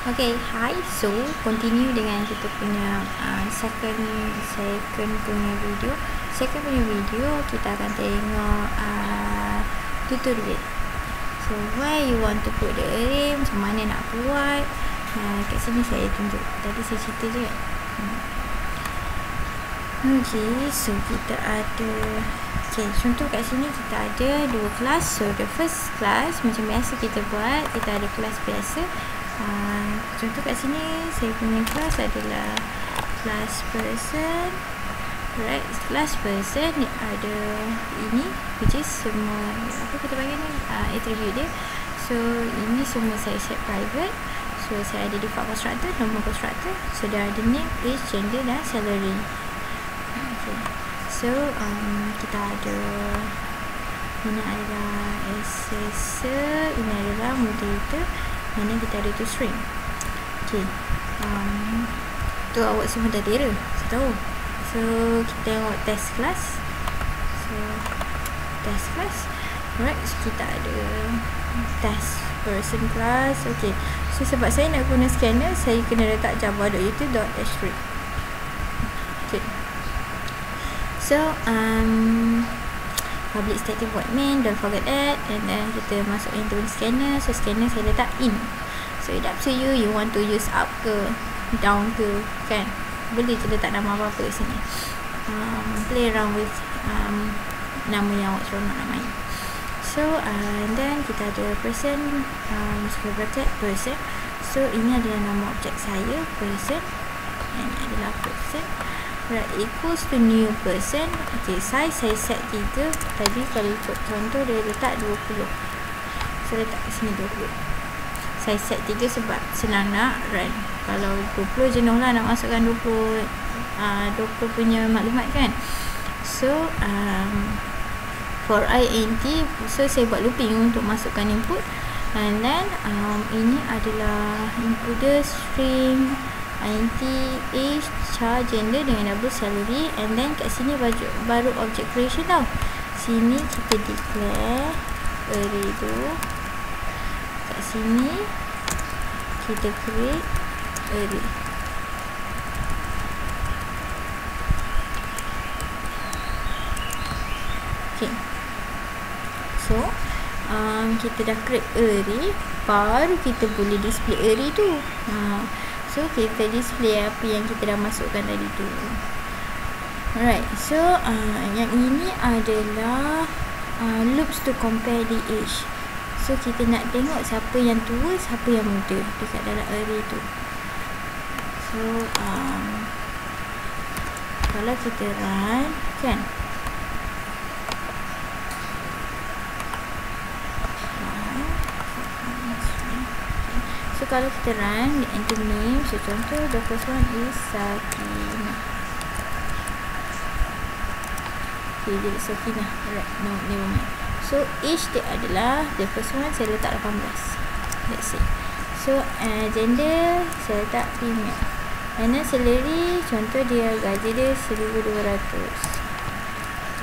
Okay, hi. So, continue dengan kita punya uh, second second punya video. Second punya video kita akan tengok uh, tutorial. So, where you want to put the array, macam mana nak buat. Uh, kat sini saya tunjuk. Tadi saya cerita je kan. Hmm. Okay, so kita ada Okay, contoh kat sini kita ada dua kelas So, the first class macam biasa kita buat Kita ada kelas biasa uh, contoh kat sini saya punya kelas adalah class person. Right class person ada ini which is semua apa kita panggil ni? Uh, attribute dia. So ini semua saya set private. So saya ada default constructor normal constructor. So dia ada name age gender dan salary. Okay. so um, kita ada ini adalah assessor ini adalah moderator mana kita ada tu string. Ok um, tu awak semua dah tera saya tahu. So kita tengok test class. So test class. Alright so kita ada test person class. Ok so sebab saya nak guna scanner saya kena letak java.youtube.h3 ok so um, public static void main don't forget that. And then kita masuk into scanner. So scanner saya letak in. So it up to you. You want to use up ke down ke kan? Boleh je letak nama apa-apa kat sini. Um, play around with um, nama yang awak seronok nak main. So uh, and then kita ada person um, square bracket person. So ini adalah nama objek saya person. And adalah person right equals to new person. Ok size saya set 3 tadi kalau contoh dia letak 20 saya letak ke sini 20 saya set 3 sebab senang nak run kalau 20 jenuh lah nak masukkan 20 uh, 20 punya maklumat kan? So um, for int so saya buat looping untuk masukkan input. And then um, ini adalah input dia string int age char gender dengan double salary and then kat sini baru, baru object creation tau. Sini kita declare array tu. Kat sini kita create array so um, kita dah create array baru kita boleh display array tu. Uh, So kita display apa yang kita dah masukkan tadi tu. Alright So uh, yang ini adalah uh, Loops to compare the age. So kita nak tengok siapa yang tua Siapa yang muda Dekat dalam array tu. So um, Kalau kita run Kan So kalau kita run enter name so contoh the first one is Sakina. Okay jadi Sakina. Alright no never mind. So age dia adalah the first one saya letak 18. Let's say. So uh, gender saya letak female. And then salary contoh dia gaji dia 1200.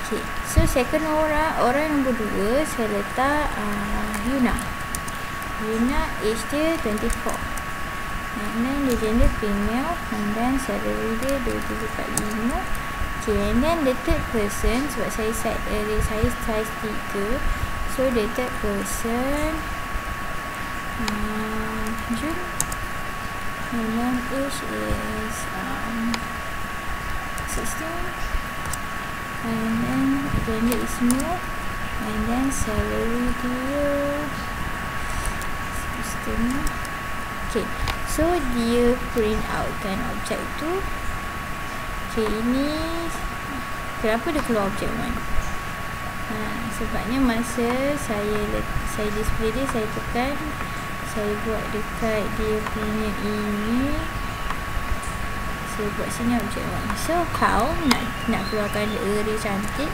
Okay. So second orang orang nombor 2 saya letak uh, Yuna. Lina age dia 24 And then dia gender female And then salary dia 2745 Okay and then the third person Sebab saya set array saya size 3 So the third person June And then age is um, 16 And then gender is male And then salary dia sistem Okay So dia print out kan objek tu. Okay ini Kenapa dia keluar objek one? Ha, Sebabnya masa saya saya display dia Saya tekan Saya buat dekat dia punya ini. Saya buat sini objek one. So how nak nak keluarkan array cantik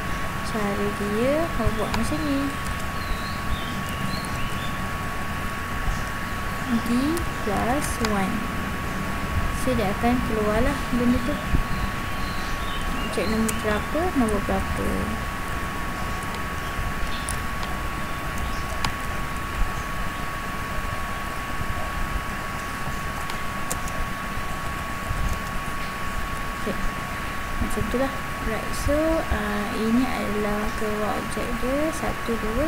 Cara dia Kau buat macam ni D plus 1 So dia akan keluarlah benda tu. Cek nombor berapa Nombor berapa. Macam tu lah. Right. So uh, ini adalah Kewa objek dia. 1, 2,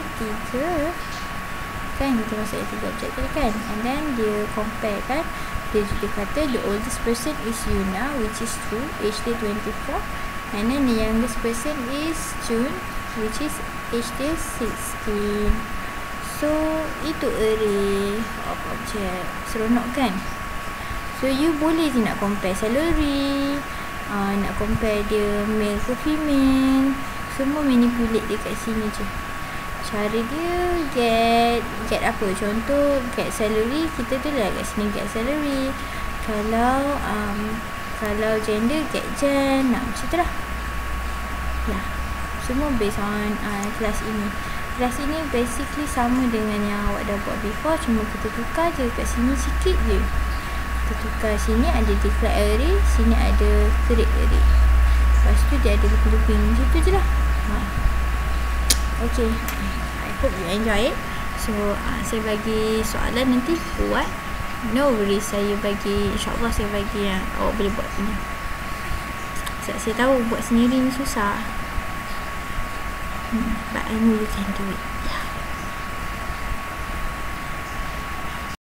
3 kan kita masuk yang tiga objek tadi kan. And then dia compare kan dia juga kata the oldest person is Yuna which is true age dia 24 and then the youngest person is June which is age dia 16 so itu array of object seronok kan? So you boleh je nak compare salary uh, nak compare dia male ke female. Semua manipulate dekat sini je cara dia get get apa? Contoh get salary kita tu lah kat sini get salary. Kalau um, kalau gender get gen nak macam tu lah. Ya semua based on uh, kelas ini. Kelas ini basically sama dengan yang awak dah buat before cuma kita tukar je kat sini sikit je. Kita tukar sini ada declare array sini ada create array. Lepas tu dia ada looping. Macam tu je lah. Ha. Okay hope you enjoy it. So uh, saya bagi soalan nanti buat. No worries saya bagi insyaAllah saya bagi yang awak boleh buat punya. Sebab saya tahu buat sendiri ni susah. Hmm, but I know you can do it. yeah